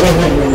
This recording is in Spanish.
Dios.